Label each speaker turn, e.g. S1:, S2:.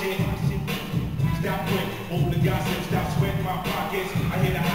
S1: shit. Stop quick, move the gossip, stop sweating my pockets. I hear the